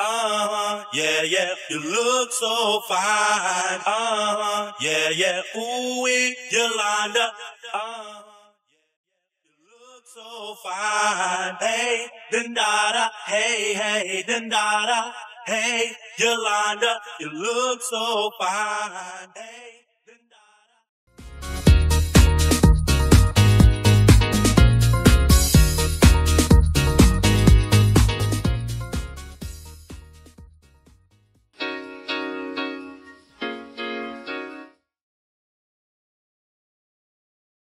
Uh-huh, yeah, yeah, you look so fine. Uh-huh, yeah, yeah, ooh, Yolanda. Uh-huh, you look so fine. Hey, Dendada, hey, hey, Dendada. Hey, Yolanda, you look so fine. Hey.